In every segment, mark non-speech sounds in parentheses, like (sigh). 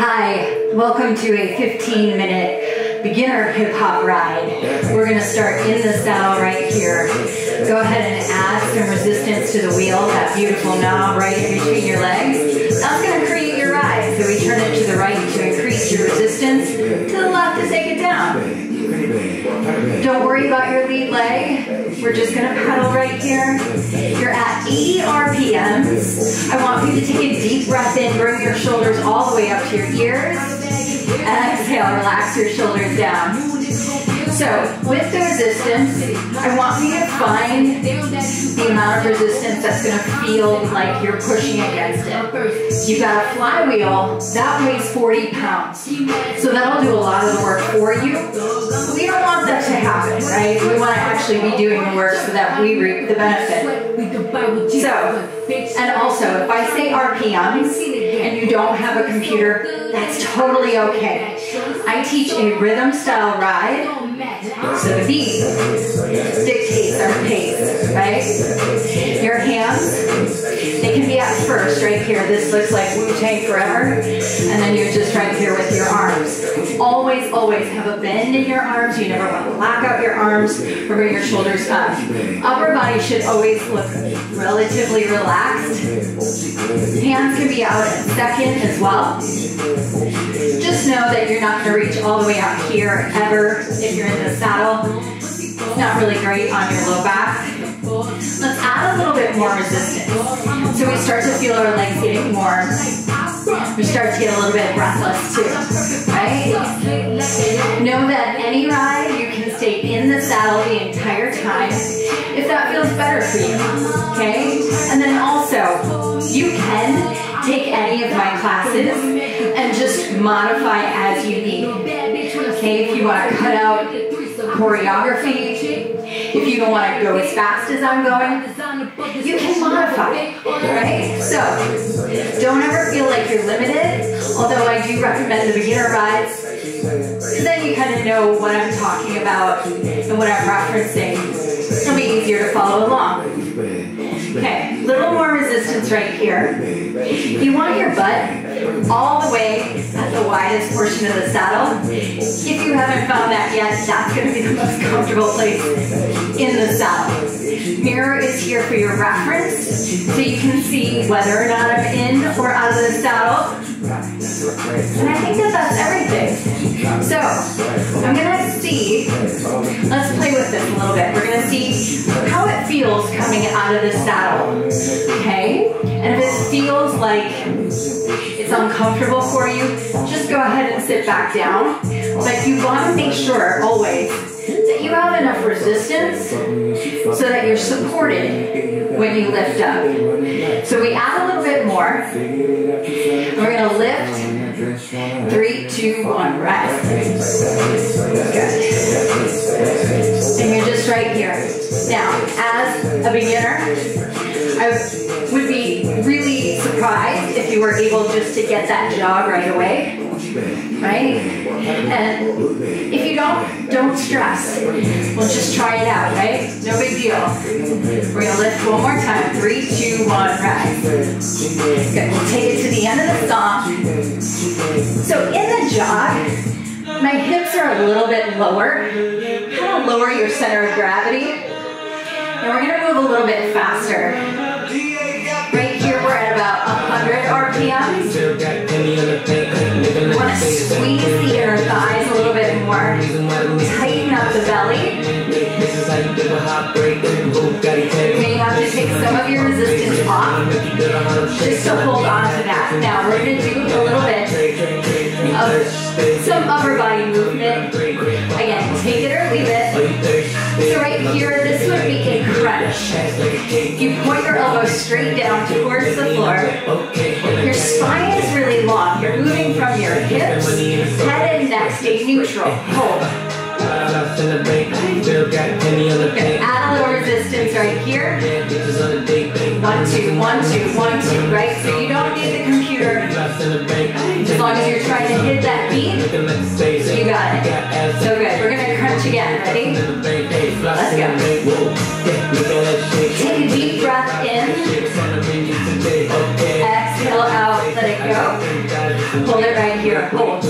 Hi, welcome to a 15 minute beginner hip hop ride. We're gonna start in the saddle right here. Go ahead and add some resistance to the wheel, that beautiful knob right in between your legs. That's gonna create your ride. So we turn it to the right to increase your resistance, to the left to take it down. Don't worry about your lead leg. We're just gonna pedal right here. You're at 80 RPMs. I want you to take a deep breath in, bring your shoulders all the way up to your ears. Exhale, relax your shoulders down. So, with the resistance, I want you to find the amount of resistance that's going to feel like you're pushing against it. You've got a flywheel, that weighs 40 pounds. So that'll do a lot of the work for you. We don't want that to happen, right? We want to actually be doing the work so that we reap the benefit. So, and also, if I say RPMs and you don't have a computer, that's totally okay. I teach a rhythm style ride so the beat dictates our pace, right? Your hands, they can be at first right here. This looks like Wu-Tang Forever. And then you're just right here with your arms. Always, always have a bend in your arms. You never want to lock out your arms or bring your shoulders up. Upper body should always look relatively relaxed. Hands can be out second as well. Just know that you're not going to reach all the way out here ever if you're in the saddle. It's not really great on your low back. Let's add a little bit more resistance. So we start to feel our legs getting warm. We start to get a little bit breathless too, right? Know that any ride, you can stay in the saddle the entire time if that feels better for you, okay? And then also, you can take any of my classes and just modify as you need, okay? If you want to cut out choreography, if you don't want to go as fast as I'm going, you can modify, right? So, don't ever feel like you're limited, although I do recommend the beginner rides, So then you kind of know what I'm talking about and what I'm referencing. It'll be easier to follow along. Okay, little more resistance right here. You want your butt all the way at the widest portion of the saddle. If you haven't found that yet, that's going to be the most comfortable place in the saddle. Mirror is here for your reference, so you can see whether or not I'm in or out of the saddle. And I think that that's everything. So, I'm gonna see, let's play with this a little bit. We're gonna see how it feels coming out of the saddle, okay? And if it feels like it's uncomfortable for you, just go ahead and sit back down. But you wanna make sure, always, that you have enough resistance so that you're supported when you lift up. So we add a little bit more. We're gonna lift. Three, two, one, rest. Good. And you're just right here. Now, as a beginner, I would be really surprised if you were able just to get that jog right away. Right? And if you don't, don't stress. We'll just try it out, right? No big deal. We're gonna lift one more time. Three, two, one, rise. Good. We'll take it to the end of the song. So in the jog, my hips are a little bit lower. Kind of lower your center of gravity. And we're gonna move a little bit faster. Right here, we're at about 100 RPMs. Want to squeeze the inner thighs a little bit more. Tighten up the belly. May have to take some of your resistance off just to hold on to that. Now we're to do a little bit some upper body movement. Again, take it or leave it. So right here, this would be a crunch. You point your elbow straight down towards the floor. Your spine is really long. You're moving from your hips, head and neck stay neutral. Hold. Add a little resistance right here. One, two, one, two, one, two, right? So you don't need the computer. As long as you're trying to hit that beat, you got it. So good. We're gonna crunch again. Ready? Let's go. Take a deep breath in. Exhale out, let it go. Hold it right here. Hold.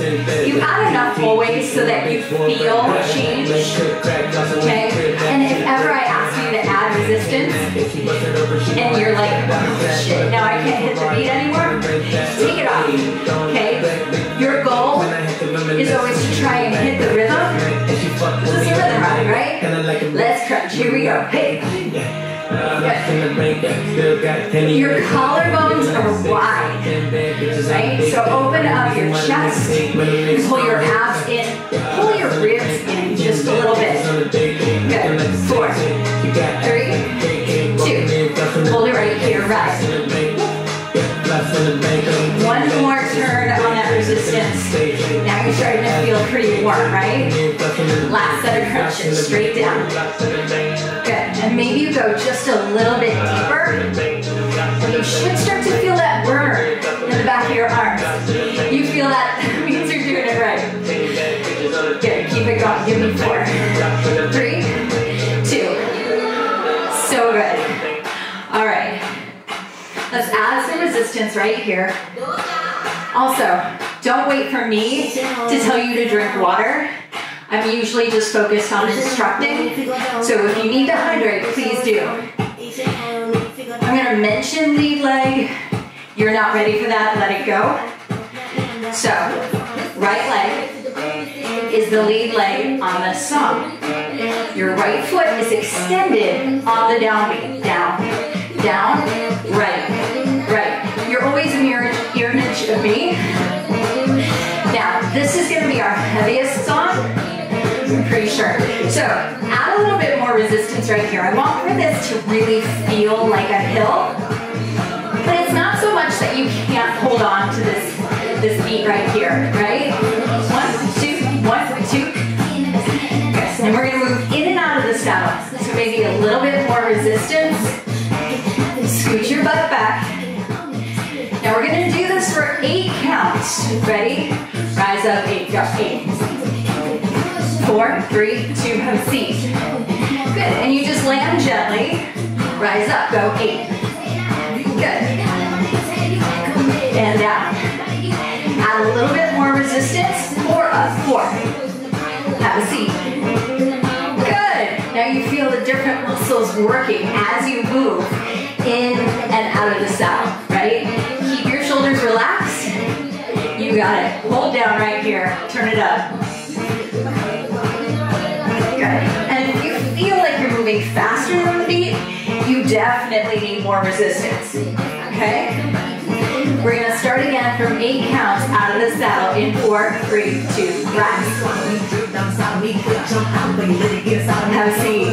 You add enough always so that you feel change. Okay? And if ever I ask you to add resistance, and you're like, oh, shit, now I can't hit the beat anymore, take it off. Okay? Your goal is always to try and hit the rhythm. This is rhythm ride, right? Let's crunch. Here we go. Hey. Your collarbones are wide, right? So open up your chest, pull your abs in, pull your ribs in just a little bit. Good. Four, three, two. Hold it right here. Rise. One more turn on that resistance. Now you're starting to feel pretty warm, right? Last set of crunches, straight down. And maybe you go just a little bit deeper. You should start to feel that burn in the back of your arms. You feel that (laughs) means you're doing it right. Good. Keep it going. Give me four, three, two. So good. All right. Let's add some resistance right here. Also, don't wait for me to tell you to drink water. I'm usually just focused on instructing. So if you need to hydrate, please do. I'm gonna mention lead leg. You're not ready for that, let it go. So, right leg is the lead leg on the song. Your right foot is extended on the downbeat. Down, down, right, right. You're always a mirror image of me. Now, this is gonna be our heaviest song. Pretty sure. So add a little bit more resistance right here. I want for this to really feel like a hill, but it's not so much that you can't hold on to this, this beat right here, right? One, two, one, two. Okay, and we're gonna move in and out of the saddle. So maybe a little bit more resistance. Scoot your butt back. Now we're gonna do this for eight counts. Ready? Rise up, eight, go, eight four, three, two, have a seat. Good, and you just land gently. Rise up, go eight. Good. And down. Add a little bit more resistance. Four up, four. Have a seat. Good. Now you feel the different muscles working as you move in and out of the saddle, right? Keep your shoulders relaxed. You got it. Hold down right here. Turn it up. Moving faster than the beat, you definitely need more resistance, okay? We're gonna start again from eight counts out of the saddle in four, three, two, rise. Have a seat.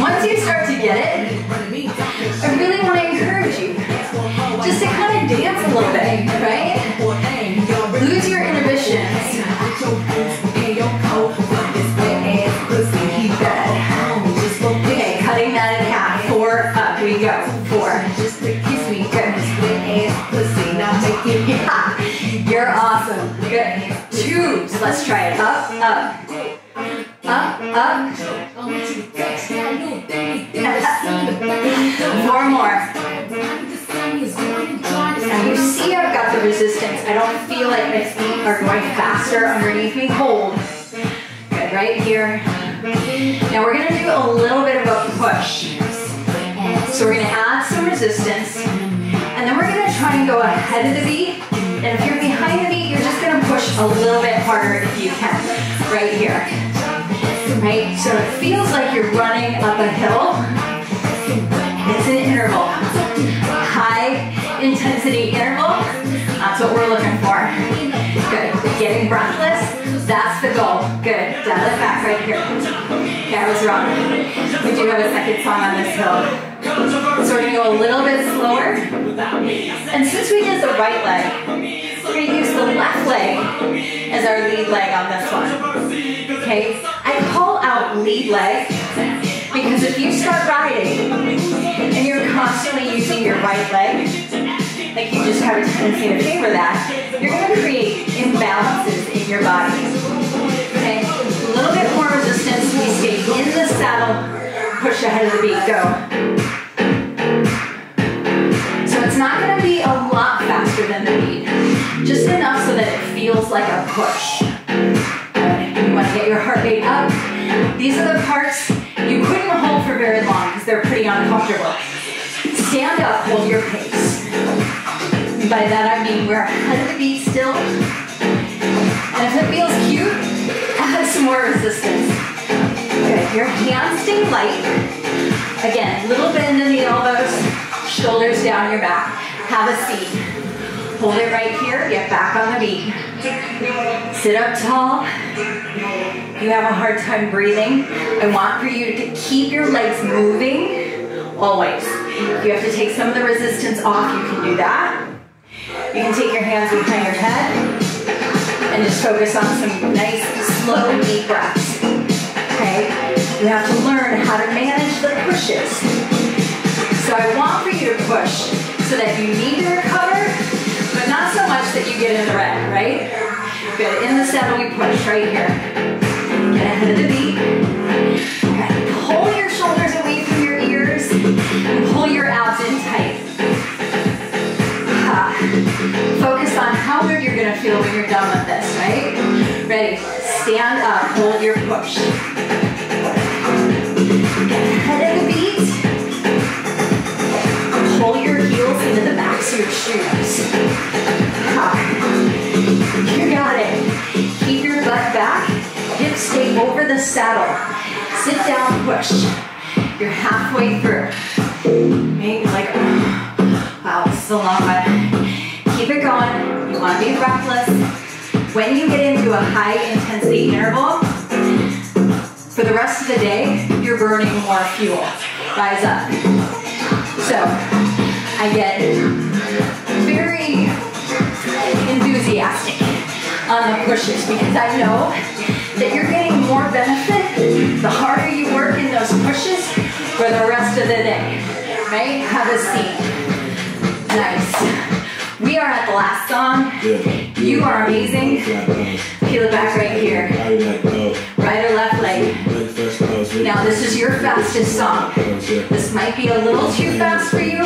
Once you start to get it, I really want to encourage you just to kind of dance a little bit, right? Lose your inhibitions. You're awesome. Good. Two. So let's try it. Up, up. Up, up. Four more. Now you see I've got the resistance. I don't feel like my feet are going faster underneath me. Hold. Good, right here. Now we're gonna do a little bit of a push. So we're gonna add some resistance, and then we're gonna try and go ahead of the beat. A little bit harder if you can, right here. Right, so it feels like you're running up a hill. It's an interval. High intensity interval, that's what we're looking for. Good, getting breathless, that's the goal. Good, dial it back right here. I was wrong. We do have a second song on this hill. So we're to go a little bit slower. And since we did the right leg, going to use the left leg as our lead leg on this one. Okay? I call out lead leg because if you start riding and you're constantly using your right leg, like you just have a tendency to favor that, you're going to create imbalances in your body. Okay? A little bit more resistance. We stay in the saddle push ahead of the beat, go. So it's not gonna be a lot faster than the beat, just enough so that it feels like a push. You wanna get your heart rate up. These are the parts you couldn't hold for very long because they're pretty uncomfortable. Stand up, hold your pace. By that I mean we're ahead of the beat still. And if it feels cute, add some more resistance. Good, your hands stay light. Again, little bend in the elbows, shoulders down your back. Have a seat. Hold it right here, get back on the beat. Sit up tall. If You have a hard time breathing. I want for you to keep your legs moving always. If you have to take some of the resistance off, you can do that. You can take your hands behind your head and just focus on some nice, slow, deep breaths. Okay? You have to learn how to manage the pushes. So I want for you to push so that you need to recover, much that you get in the red, right? Good. In the saddle, we push right here. Get ahead of the beat. Okay. Pull your shoulders away from your ears and pull your abs in tight. Ah. Focus on how good you're gonna feel when you're done with this, right? Ready? Stand up, hold your push. Over the saddle. Sit down, push. You're halfway through. Maybe like, wow, this is a long one. Keep it going. You want to be breathless. When you get into a high intensity interval, for the rest of the day, you're burning more fuel. Rise up. So, I get very enthusiastic on the pushes because I know that you're getting more benefit the harder you work in those pushes for the rest of the day. Right? Have a seat. Nice. We are at the last song. You are amazing. Peel it back right here. Right or left leg. Now this is your fastest song. This might be a little too fast for you.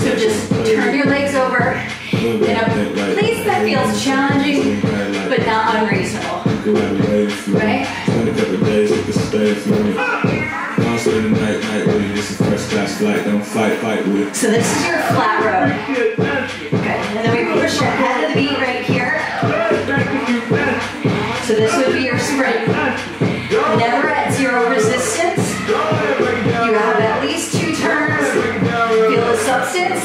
So just turn your legs over in a place that feels challenging but not unreasonable. Right? So this is your flat row. Good. And then we push ahead of the beat right here. So this would be your sprint. Never at zero resistance. You have at least two turns. Feel the substance.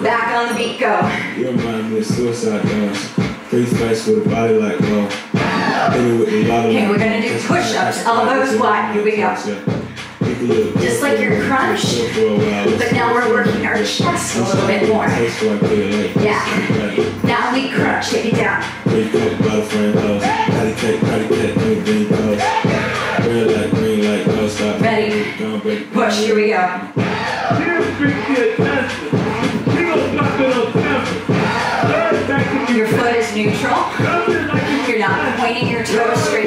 Back on the beat, go. You remind me of suicide dogs. Free face with a body like whoa. Okay, we're gonna do push-ups, elbows wide. Here we go. Just like your crunch, but now we're working our chest a little bit more. Yeah. Now we crunch, take it down. Pointing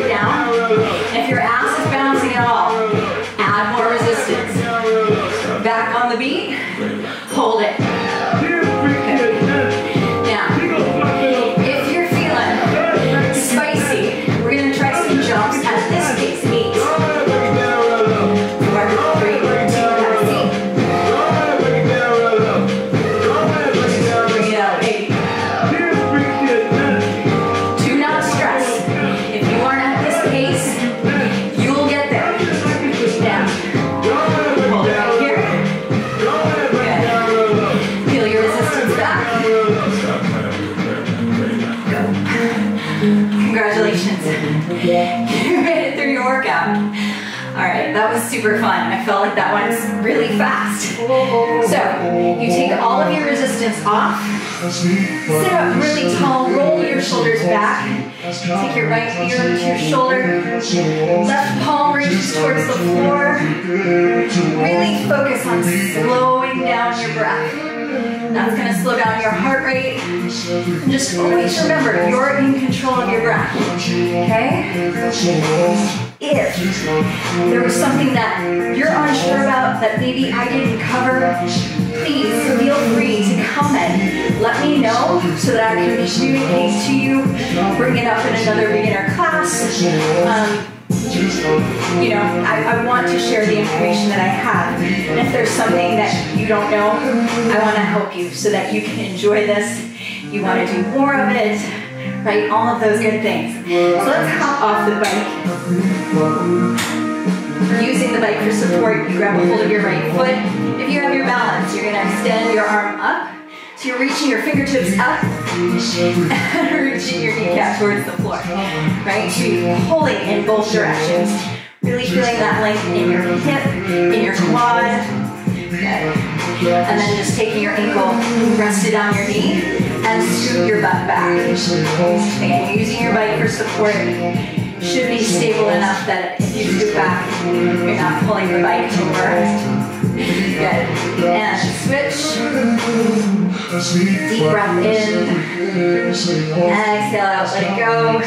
that really fast. So, you take all of your resistance off. Sit up really tall, roll your shoulders back. Take your right ear to your shoulder. Left palm reaches towards the floor. Really focus on slowing down your breath. That's going to slow down your heart rate. And just always remember, you're in control of your breath. Okay? if there was something that you're unsure about that maybe I didn't cover, please feel free to comment. Let me know so that I can communicate to you, bring it up in another beginner class. Um, you know, I, I, want to share the information that I have. And if there's something that you don't know, I want to help you so that you can enjoy this. You want to do more of it, right? All of those good things. So let's hop off the bike. Using the bike for support, you grab a hold of your right foot. If you have your balance, you're going to extend your arm up. So you're reaching your fingertips up and (laughs) reaching your kneecap towards the floor, right? So you're pulling in both directions. Really feeling that length in your hip, in your quad. And then just taking your ankle rested on your knee and scoot your butt back. Again, using your bike for support should be stable enough that if you scoot back, you're not pulling the bike over. Good. And switch. Deep breath in. Exhale out, let it go.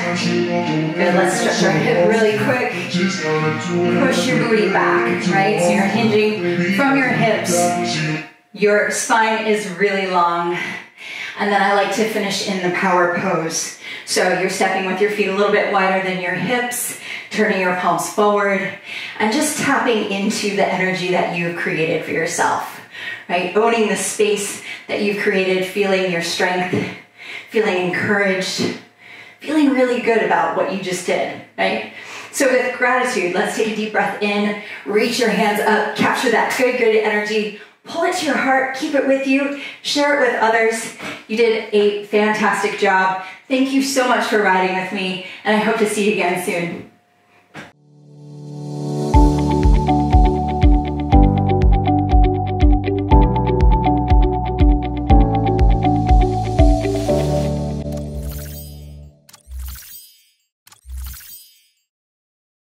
Good, let's stretch our hip really quick. Push your booty back, right? So you're hinging from your hips. Your spine is really long. And then I like to finish in the power pose. So you're stepping with your feet a little bit wider than your hips, turning your palms forward, and just tapping into the energy that you've created for yourself, right? Owning the space that you've created, feeling your strength, feeling encouraged, feeling really good about what you just did, right? So with gratitude, let's take a deep breath in, reach your hands up, capture that good, good energy, pull it to your heart, keep it with you, share it with others. You did a fantastic job. Thank you so much for riding with me, and I hope to see you again soon.